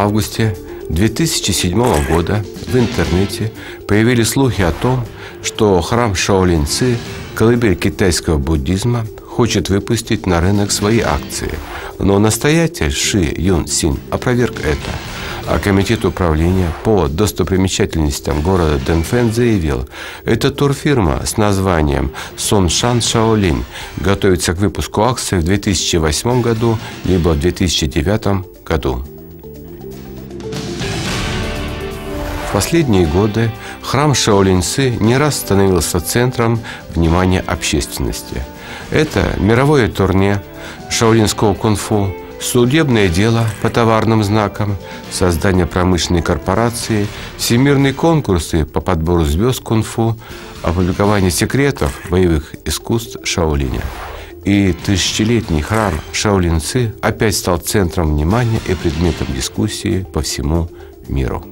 августе 2007 года в интернете появились слухи о том, что храм Шаолин Ци, колыбель китайского буддизма, хочет выпустить на рынок свои акции. Но настоятель Ши Юн Син опроверг это. А комитет управления по достопримечательностям города Дэнфэн заявил, эта турфирма с названием Соншан Шаолинь готовится к выпуску акций в 2008 году либо в 2009 году. В последние годы храм Шаолиньцы не раз становился центром внимания общественности. Это мировое турне шаолинского кунг-фу, судебное дело по товарным знакам, создание промышленной корпорации, всемирные конкурсы по подбору звезд кунг-фу, опубликование секретов боевых искусств Шаолиня. И тысячелетний храм Шаолинцы опять стал центром внимания и предметом дискуссии по всему миру.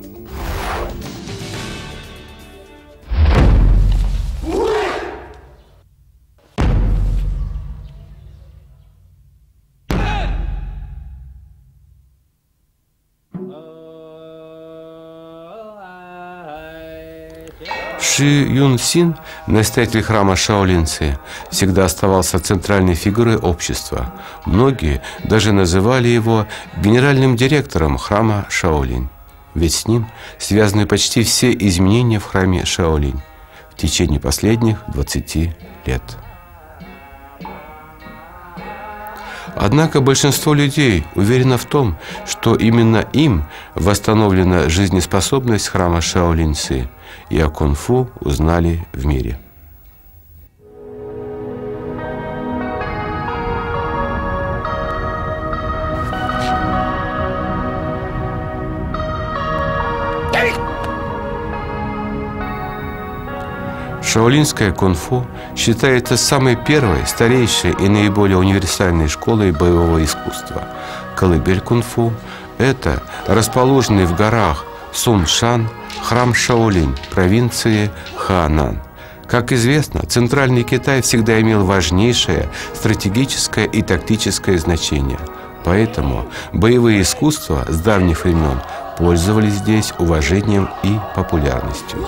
Ши Юн Син, настоятель храма Шаолинцы, всегда оставался центральной фигурой общества. Многие даже называли его генеральным директором храма Шаолинь. Ведь с ним связаны почти все изменения в храме Шаолинь в течение последних 20 лет. Однако большинство людей уверено в том, что именно им восстановлена жизнеспособность храма Шаолинцы, и о кунг-фу узнали в мире. Шаолинская кунг-фу считается самой первой, старейшей и наиболее универсальной школой боевого искусства. Колыбель кунг-фу – это расположенный в горах Суншан храм Шаолинь провинции Ханан. Как известно, Центральный Китай всегда имел важнейшее стратегическое и тактическое значение. Поэтому боевые искусства с давних времен пользовались здесь уважением и популярностью.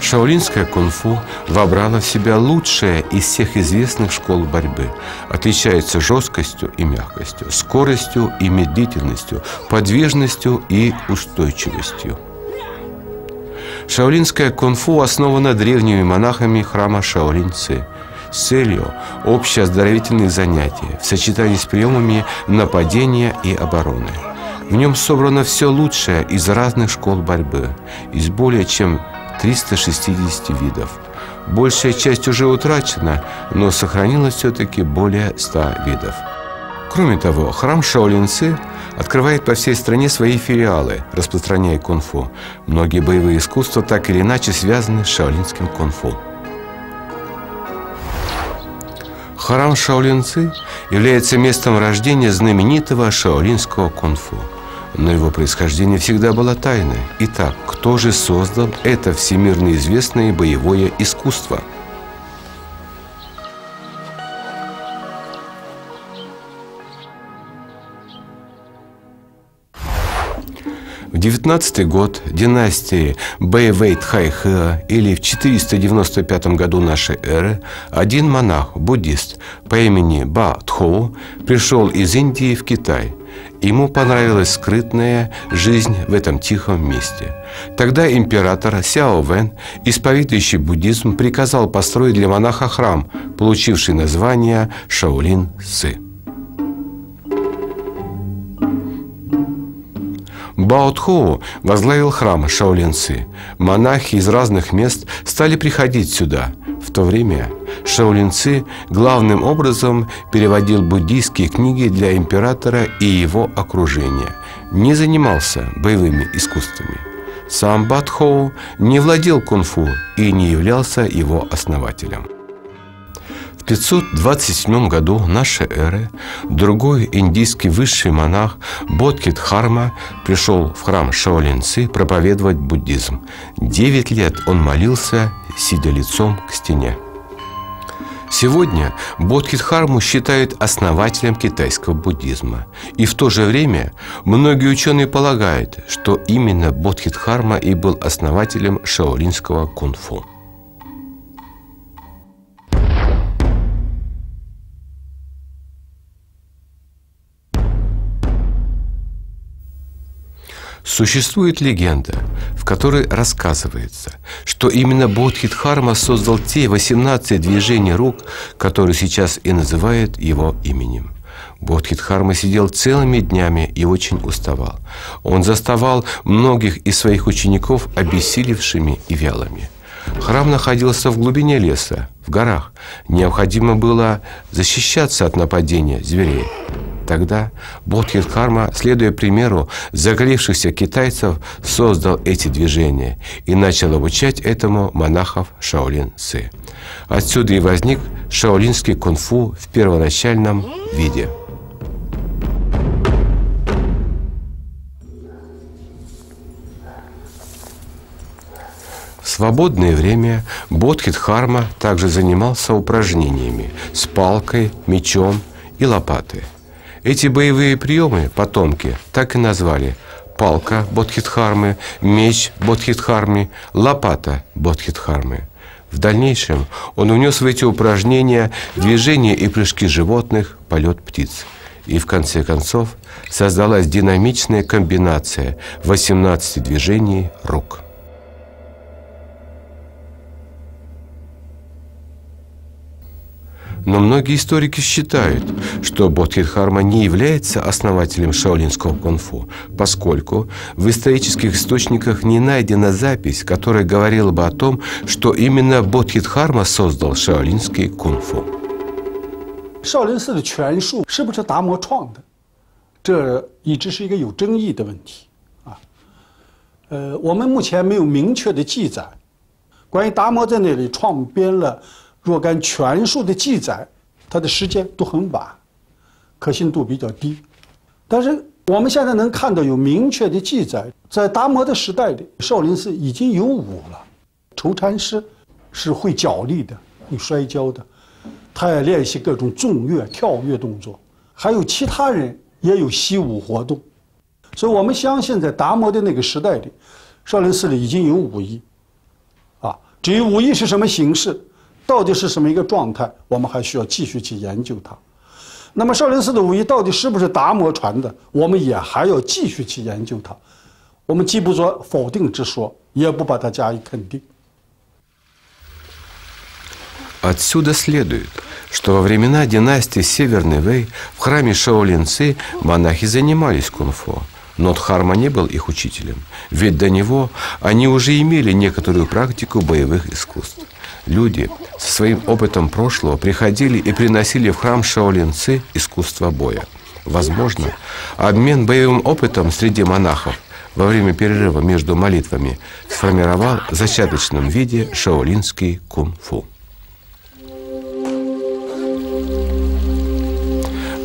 Шаолинская кунг-фу вобрала в себя лучшее из всех известных школ борьбы. Отличается жесткостью и мягкостью, скоростью и медлительностью, подвижностью и устойчивостью. Шаолинская кунг-фу основана древними монахами храма Шаолинцы с целью общеоздоровительных занятий в сочетании с приемами нападения и обороны. В нем собрано все лучшее из разных школ борьбы, из более чем 360 видов. Большая часть уже утрачена, но сохранилось все-таки более 100 видов. Кроме того, храм Шаолинцы открывает по всей стране свои филиалы, распространяя кунг-фу. Многие боевые искусства так или иначе связаны с шаолинским кунг-фу. Храм Шаолинцы является местом рождения знаменитого шаолинского кунг-фу – но его происхождение всегда было тайной. Итак, кто же создал это всемирно известное боевое искусство? В 19 год династии Бэйвэй Тайхэ или в 495 году нашей эры один монах, буддист по имени Ба Тхоу пришел из Индии в Китай – Ему понравилась скрытная жизнь в этом тихом месте. Тогда император Сяо Вэн, исповедующий буддизм, приказал построить для монаха храм, получивший название Шаолин Сы. Бао возглавил храм Шаолинцы. Монахи из разных мест стали приходить сюда. В то время Шаолинцы главным образом переводил буддийские книги для императора и его окружения. Не занимался боевыми искусствами. Сам Батхоу не владел кунг-фу и не являлся его основателем. В 527 году нашей эры другой индийский высший монах Боткит Харма пришел в храм Шаолинцы проповедовать буддизм. Девять лет он молился, сидя лицом к стене. Сегодня Бодхидхарму считают основателем китайского буддизма. И в то же время многие ученые полагают, что именно Бодхидхарма и был основателем шаолинского кунг-фу. Существует легенда, в которой рассказывается, что именно Бодхидхарма создал те 18 движений рук, которые сейчас и называют его именем. Бодхидхарма сидел целыми днями и очень уставал. Он заставал многих из своих учеников обессилевшими и вялыми. Храм находился в глубине леса, в горах. Необходимо было защищаться от нападения зверей. Тогда Бодхидхарма, следуя примеру закалившихся китайцев, создал эти движения и начал обучать этому монахов Шаолин-Цы. Отсюда и возник шаолинский кунг-фу в первоначальном виде. В свободное время Бодхидхарма также занимался упражнениями с палкой, мечом и лопатой. Эти боевые приемы потомки так и назвали палка Бодхидхармы, меч Бодхидхармы, лопата Бодхидхармы. В дальнейшем он унес в эти упражнения движения и прыжки животных, полет птиц. И в конце концов создалась динамичная комбинация 18 движений рук. Но многие историки считают, что Бодхидхарма не является основателем шаолинского кунг-фу, поскольку в исторических источниках не найдена запись, которая говорила бы о том, что именно Бодхидхарма создал шаолинский кунг-фу. 少林寺的拳术是不是达摩创的？这一直是一个有争议的问题啊。呃，我们目前没有明确的记载，关于达摩在那里创编了 若干权术的记载，它的时间都很晚，可信度比较低。但是我们现在能看到有明确的记载，在达摩的时代里，少林寺已经有武了。筹禅师是会脚力的，会摔跤的，他也练习各种纵跃、跳跃动作，还有其他人也有习武活动。所以我们相信，在达摩的那个时代里，少林寺里已经有武艺。啊，至于武艺是什么形式？到底是什么一个状态？我们还需要继续去研究它。那么少林寺的武艺到底是不是达摩传的？我们也还要继续去研究它。我们既不做否定之说，也不把它加以肯定。Отсюда следует, что во времена династии Северный Вэй в храме Шаолинцы монахи занимались кунг-фу. Но Дхарма не был их учителем, ведь до него они уже имели некоторую практику боевых искусств. Люди со своим опытом прошлого приходили и приносили в храм Шаолинцы искусство боя. Возможно, обмен боевым опытом среди монахов во время перерыва между молитвами сформировал в зачаточном виде шаолинский кунг-фу.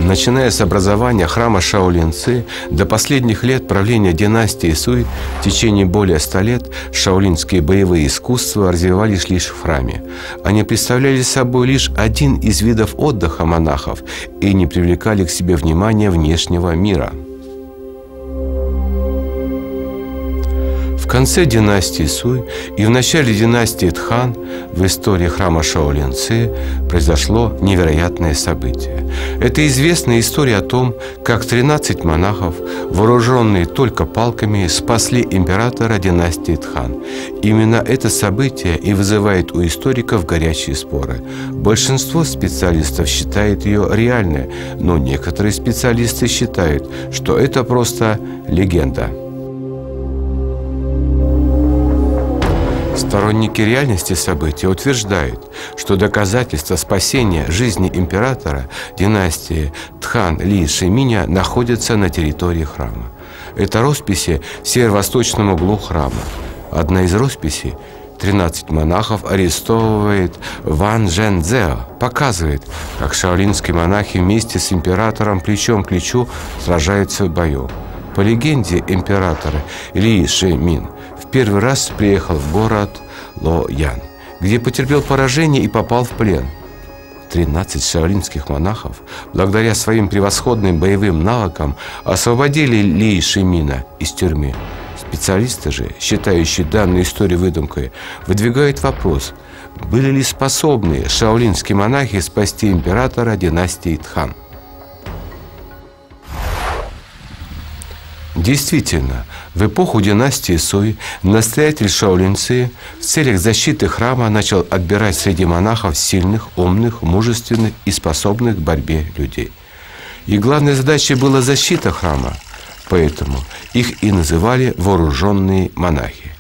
Начиная с образования храма Шаолинцы до последних лет правления династии Суй, в течение более ста лет шаолинские боевые искусства развивались лишь в храме. Они представляли собой лишь один из видов отдыха монахов и не привлекали к себе внимания внешнего мира – конце династии Суй и в начале династии Тхан в истории храма Шаолинцы произошло невероятное событие. Это известная история о том, как 13 монахов, вооруженные только палками, спасли императора династии Тхан. Именно это событие и вызывает у историков горячие споры. Большинство специалистов считает ее реальной, но некоторые специалисты считают, что это просто легенда. Сторонники реальности событий утверждают, что доказательства спасения жизни императора династии Тхан Ли Шиминя находятся на территории храма. Это росписи в северо-восточном углу храма. Одна из росписей 13 монахов арестовывает Ван Жен Цзео, показывает, как шаолинские монахи вместе с императором плечом к плечу сражаются в бою. По легенде императора Ли Ши Мин первый раз приехал в город Ло Ян, где потерпел поражение и попал в плен. 13 шаолинских монахов, благодаря своим превосходным боевым навыкам, освободили Ли Шимина из тюрьмы. Специалисты же, считающие данную историю выдумкой, выдвигают вопрос, были ли способны шаолинские монахи спасти императора династии Тхан. Действительно, в эпоху династии Суй настоятель Шаолинцы в целях защиты храма начал отбирать среди монахов сильных, умных, мужественных и способных к борьбе людей. И главной задачей была защита храма, поэтому их и называли вооруженные монахи.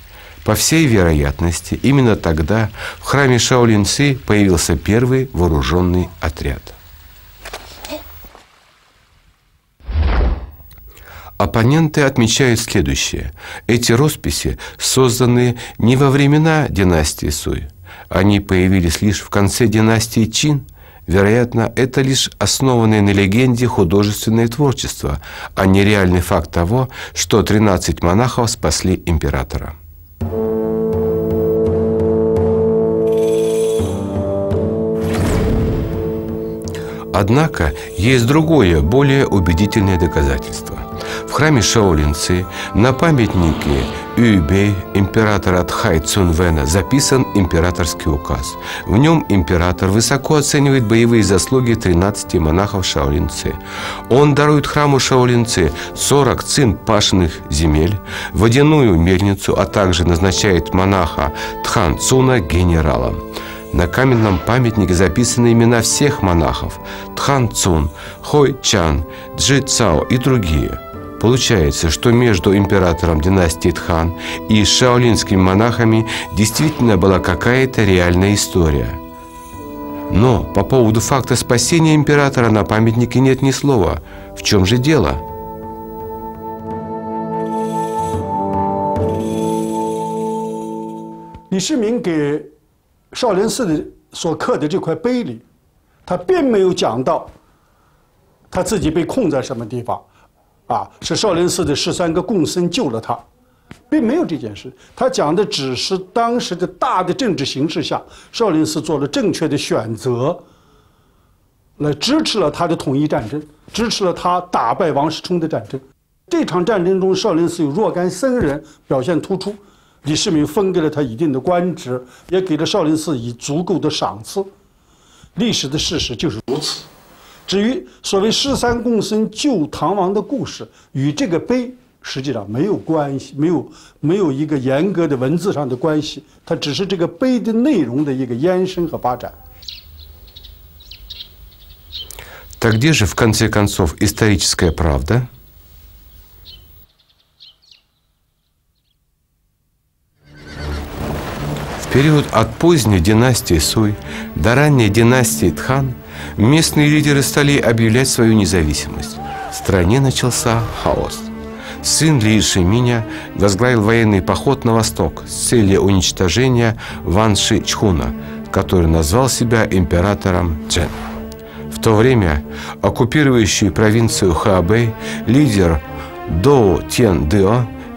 По всей вероятности, именно тогда в храме Шаолинцы появился первый вооруженный отряд. Оппоненты отмечают следующее. Эти росписи созданы не во времена династии Суй. Они появились лишь в конце династии Чин. Вероятно, это лишь основанное на легенде художественное творчество, а не реальный факт того, что 13 монахов спасли императора. Однако есть другое, более убедительное доказательство. В храме Шаолинцы на памятнике Юйбэй императора Тхай Цунвена записан императорский указ. В нем император высоко оценивает боевые заслуги 13 монахов Шаолинцы. Он дарует храму Шаолинцы 40 цин пашных земель, водяную мельницу, а также назначает монаха Тхан Цуна генералом. На каменном памятнике записаны имена всех монахов – Тхан Цун, Хой Чан, Джи Цао и другие – Получается, что между императором династии Тхан и шаолинскими монахами действительно была какая-то реальная история. Но по поводу факта спасения императора на памятнике нет ни слова. В чем же дело? Ли Шимин 给少林寺的所刻的这块碑里，他并没有讲到他自己被困在什么地方。啊，是少林寺的十三个共僧救了他，并没有这件事。他讲的只是当时的大的政治形势下，少林寺做了正确的选择，来支持了他的统一战争，支持了他打败王世充的战争。这场战争中，少林寺有若干僧人表现突出，李世民分给了他一定的官职，也给了少林寺以足够的赏赐。历史的事实就是如此。至于所谓十三共僧救唐王的故事，与这个碑实际上没有关系，没有没有一个严格的文字上的关系，它只是这个碑的内容的一个延伸和发展。Так где же в конце концов историческая правда? Период от поздней династии Суй до ранней династии Тхан местные лидеры стали объявлять свою независимость. В стране начался хаос. Сын Ли Шиминя возглавил военный поход на восток с целью уничтожения Ван Ши Чхуна, который назвал себя императором Джен. В то время оккупирующий провинцию Хаабэй лидер Доу Тен Део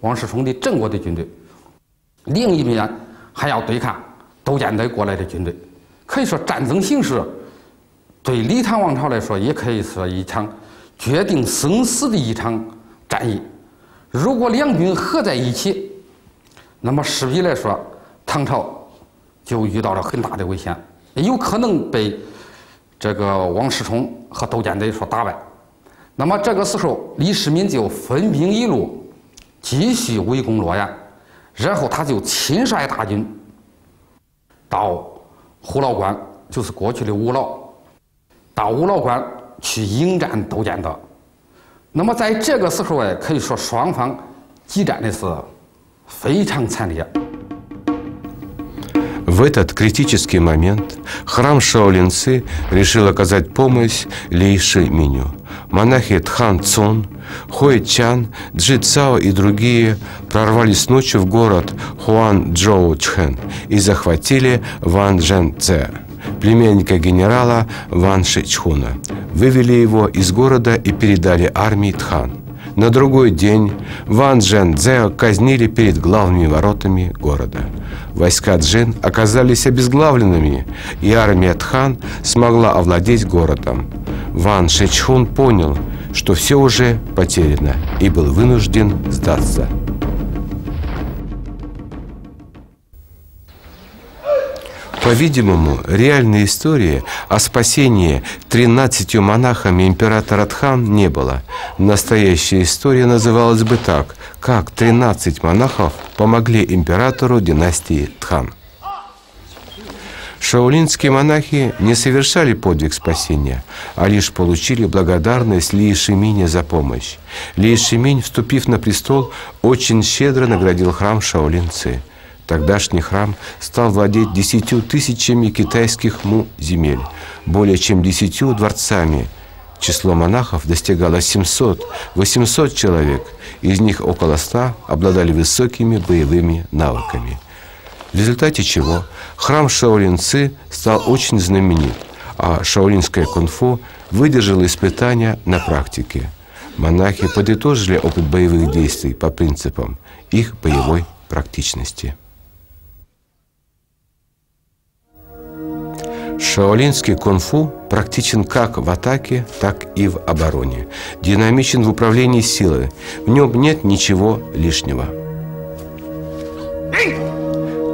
王世充的郑国的军队，另一边还要对抗窦建德过来的军队，可以说战争形势对李唐王朝来说，也可以说一场决定生死的一场战役。如果两军合在一起，那么势必来说，唐朝就遇到了很大的危险，有可能被这个王世充和窦建德所打败。那么这个时候，李世民就分兵一路。继续围攻洛阳，然后他就亲率大军到虎牢关，就是过去的五老，到五老关去迎战窦建德。那么在这个时候哎，可以说双方激战的是非常惨烈。В этот критический момент храм Шаолинцы решил оказать помощь Ли Ши Миню. Монахи Тхан Цон, Хуэй Чан, Джи Цао и другие прорвались ночью в город Хуан Джоу Чхэн и захватили Ван Джен Цэ племянника генерала Ван Шичхуна. Вывели его из города и передали армии Тхан. На другой день Ван Джен Цзэо казнили перед главными воротами города. Войска Джин оказались обезглавленными, и армия Тхан смогла овладеть городом. Ван Шичхун понял, что все уже потеряно, и был вынужден сдаться. По-видимому, реальной истории о спасении 13 монахами императора Тхан не было. Настоящая история называлась бы так, как 13 монахов помогли императору династии Тхан. Шаолинские монахи не совершали подвиг спасения, а лишь получили благодарность Ли Шиминя за помощь. Ли Шиминь, вступив на престол, очень щедро наградил храм Шаолинцы – Тогдашний храм стал владеть десятью тысячами китайских му земель, более чем десятью дворцами. Число монахов достигало 700-800 человек, из них около 100 обладали высокими боевыми навыками. В результате чего храм Шаолинцы стал очень знаменит, а шаолинское кунг-фу выдержало испытания на практике. Монахи подытожили опыт боевых действий по принципам их боевой практичности. Шаолинский кунг-фу практичен как в атаке, так и в обороне. Динамичен в управлении силой. В нем нет ничего лишнего.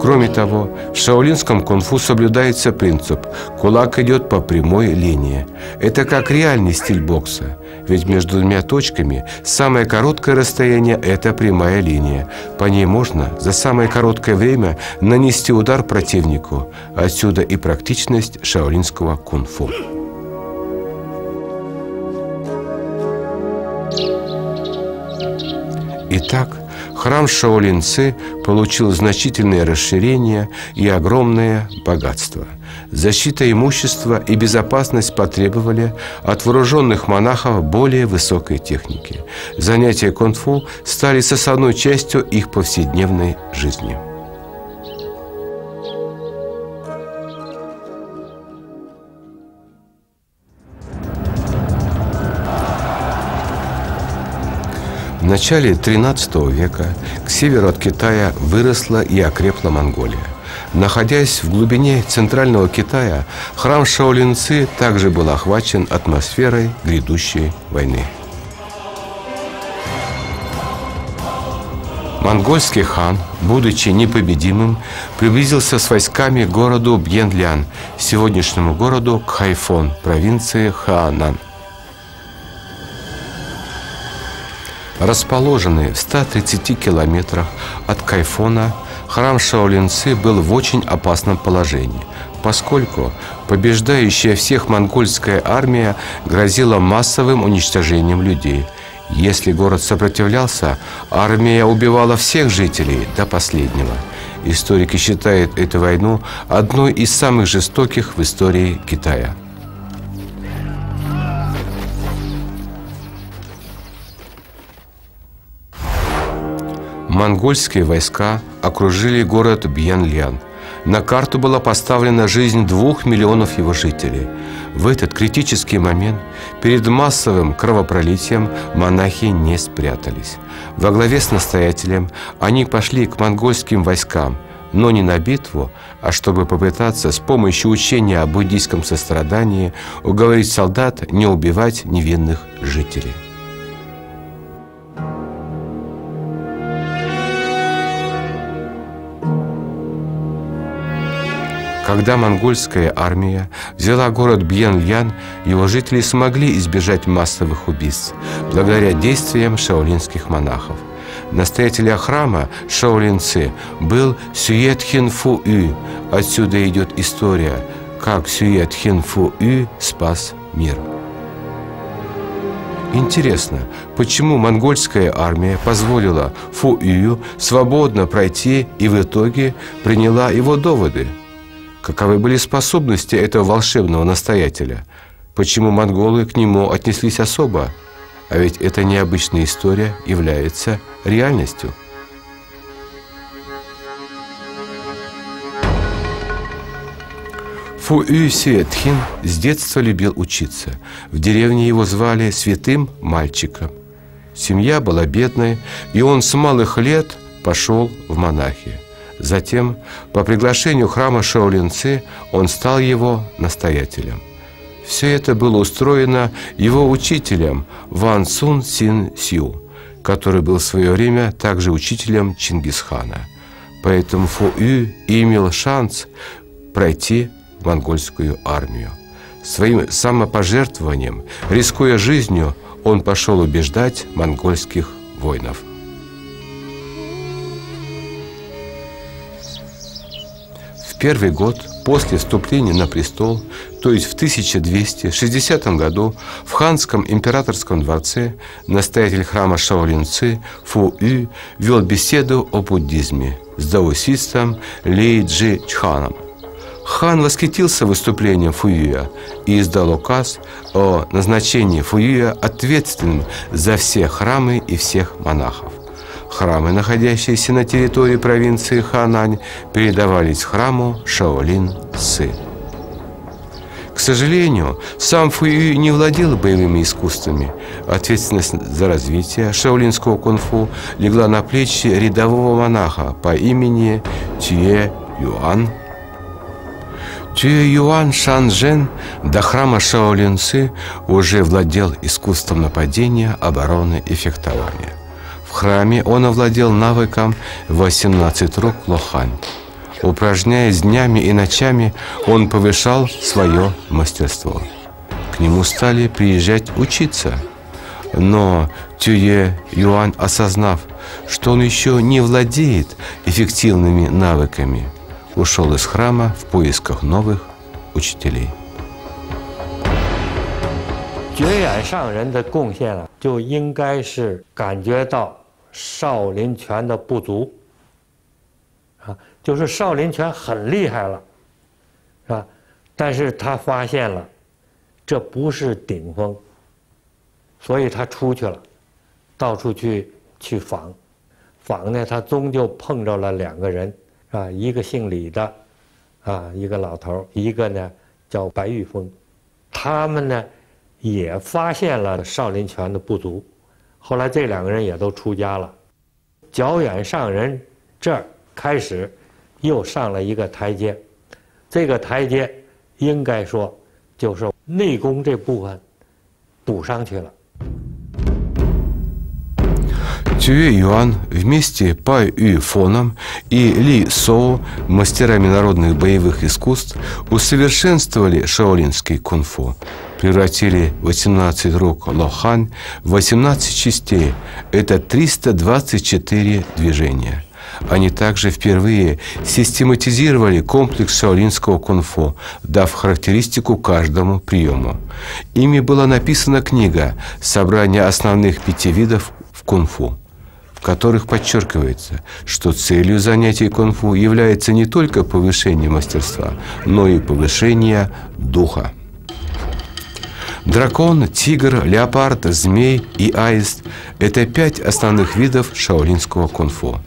Кроме того, в шаолинском кунг-фу соблюдается принцип «кулак идет по прямой линии». Это как реальный стиль бокса. Ведь между двумя точками самое короткое расстояние – это прямая линия. По ней можно за самое короткое время нанести удар противнику. Отсюда и практичность шаолинского кунг-фу. Итак, храм Шаолинцы получил значительное расширение и огромное богатство. Защита имущества и безопасность потребовали от вооруженных монахов более высокой техники. Занятия кунг-фу стали составной частью их повседневной жизни. В начале XIII века к северу от Китая выросла и окрепла Монголия. Находясь в глубине центрального Китая, храм Шаолинцы также был охвачен атмосферой грядущей войны. Монгольский хан, будучи непобедимым, приблизился с войсками к городу Бьенлян, сегодняшнему городу Кхайфон, провинции Хаанан – Расположенный в 130 километрах от Кайфона, храм Шаолинцы был в очень опасном положении, поскольку побеждающая всех монгольская армия грозила массовым уничтожением людей. Если город сопротивлялся, армия убивала всех жителей до последнего. Историки считают эту войну одной из самых жестоких в истории Китая. Монгольские войска окружили город Бьянлян. На карту была поставлена жизнь двух миллионов его жителей. В этот критический момент перед массовым кровопролитием монахи не спрятались. Во главе с настоятелем они пошли к монгольским войскам, но не на битву, а чтобы попытаться с помощью учения о буддийском сострадании уговорить солдат не убивать невинных жителей. Когда монгольская армия взяла город Бьенлян, его жители смогли избежать массовых убийств благодаря действиям шаолинских монахов. Настоятеля храма Шаолинцы был Сюетхин Фу Ю. Отсюда идет история, как Сюетхин Фу Ю спас мир. Интересно, почему монгольская армия позволила Фу Ю свободно пройти и в итоге приняла его доводы – Каковы были способности этого волшебного настоятеля? Почему монголы к нему отнеслись особо? А ведь эта необычная история является реальностью. Фу Ю Сюэтхин с детства любил учиться. В деревне его звали святым мальчиком. Семья была бедной, и он с малых лет пошел в монахи. Затем, по приглашению храма Шаолинцы, он стал его настоятелем. Все это было устроено его учителем Ван Сун Син Сю, который был в свое время также учителем Чингисхана. Поэтому Фу Ю имел шанс пройти в монгольскую армию. Своим самопожертвованием, рискуя жизнью, он пошел убеждать монгольских воинов – первый год после вступления на престол, то есть в 1260 году, в ханском императорском дворце настоятель храма Шаолинцы Фу Ю вел беседу о буддизме с даосистом Ли Джи Чханом. Хан восхитился выступлением Фуюя и издал указ о назначении Фуюя ответственным за все храмы и всех монахов. Храмы, находящиеся на территории провинции Ханань, передавались храму Шаолин-Сы. К сожалению, сам Фуи не владел боевыми искусствами. Ответственность за развитие шаолинского кунг-фу легла на плечи рядового монаха по имени Тюэ Юан. Тюэ Юан Шанжен до храма Шаолинцы уже владел искусством нападения, обороны и фехтования. В храме он овладел навыком 18 рук лохань. Упражняясь днями и ночами, он повышал свое мастерство. К нему стали приезжать учиться. Но Тюе Юань, осознав, что он еще не владеет эффективными навыками, ушел из храма в поисках новых учителей. 觉远上人的贡献啊，就应该是感觉到 少林拳的不足，啊，就是少林拳很厉害了，是吧？但是他发现了，这不是顶峰，所以他出去了，到处去去访，访呢，他终究碰着了两个人，啊，一个姓李的，啊，一个老头一个呢叫白玉峰，他们呢也发现了少林拳的不足。后来这两个人也都出家了，脚远上人这儿开始又上了一个台阶，这个台阶应该说就是内功这部分补上去了。Тюэ Юан вместе Пай Ю Фоном и Ли Соу, мастерами народных боевых искусств, усовершенствовали шаолинский кунг-фу превратили 18 рук Лохань в 18 частей. Это 324 движения. Они также впервые систематизировали комплекс шаолинского кунг-фу, дав характеристику каждому приему. Ими была написана книга «Собрание основных пяти видов в кунг-фу», которых подчеркивается, что целью занятий кунг-фу является не только повышение мастерства, но и повышение духа. Дракон, тигр, леопард, змей и аист – это пять основных видов шаолинского кунг-фу.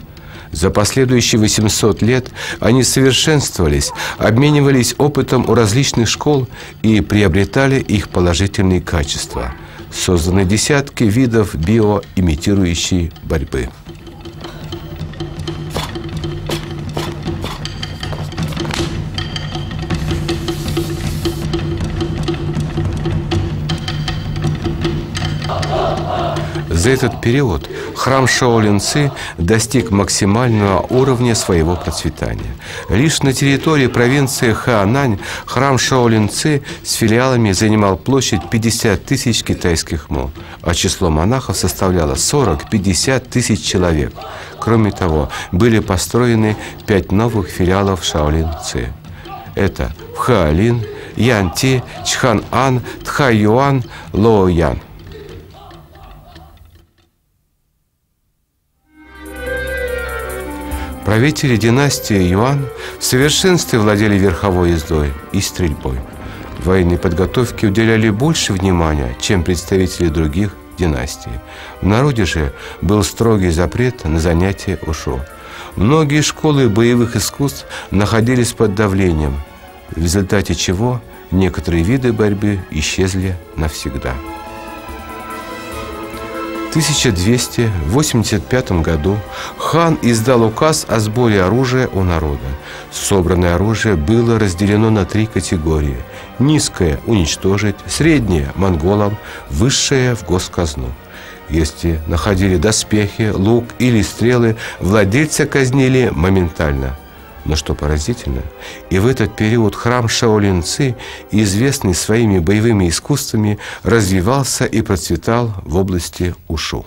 За последующие 800 лет они совершенствовались, обменивались опытом у различных школ и приобретали их положительные качества. Созданы десятки видов биоимитирующей борьбы. За этот период храм Шаолинцы достиг максимального уровня своего процветания. Лишь на территории провинции Хаанань храм Шаолинцы с филиалами занимал площадь 50 тысяч китайских му, а число монахов составляло 40-50 тысяч человек. Кроме того, были построены пять новых филиалов Шаолинцы. Это Хаолин, Янти, Чхан-Ан, Тхайюан, Лоуян. Правители династии Юан в совершенстве владели верховой ездой и стрельбой. Военной подготовке уделяли больше внимания, чем представители других династий. В народе же был строгий запрет на занятия ушу. Многие школы боевых искусств находились под давлением, в результате чего некоторые виды борьбы исчезли навсегда. 1285 году хан издал указ о сборе оружия у народа. Собранное оружие было разделено на три категории. Низкое – уничтожить, среднее – монголам, высшее – в госказну. Если находили доспехи, лук или стрелы, владельца казнили моментально – но что поразительно, и в этот период храм Шаолин Ци, известный своими боевыми искусствами, развивался и процветал в области Ушу.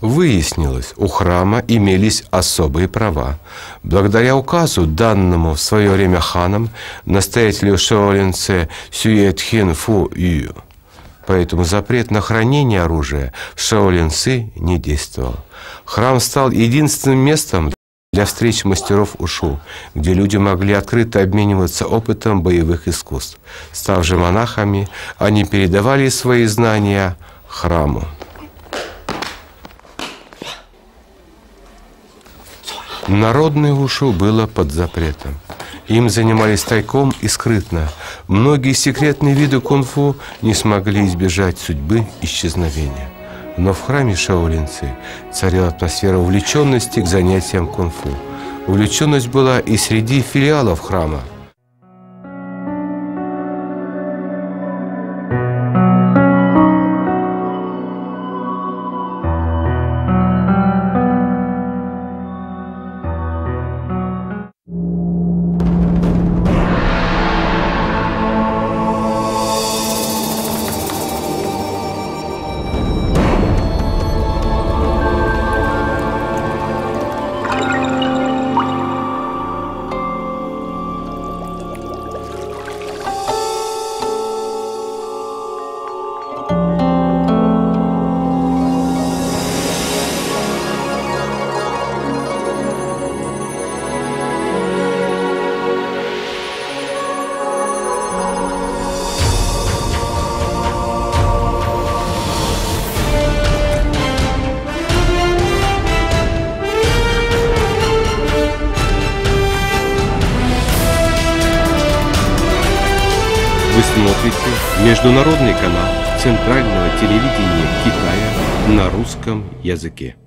Выяснилось, у храма имелись особые права. Благодаря указу, данному в свое время ханом, настоятелю Шаолинце Сюетхин Фу Ю, Поэтому запрет на хранение оружия в Шаолинцы не действовал. Храм стал единственным местом для встреч мастеров ушу, где люди могли открыто обмениваться опытом боевых искусств. Став же монахами, они передавали свои знания храму. Народное ушу было под запретом. Им занимались тайком и скрытно. Многие секретные виды кунг-фу не смогли избежать судьбы исчезновения. Но в храме Шаолинцы царила атмосфера увлеченности к занятиям кунг-фу. Увлеченность была и среди филиалов храма – coisa que.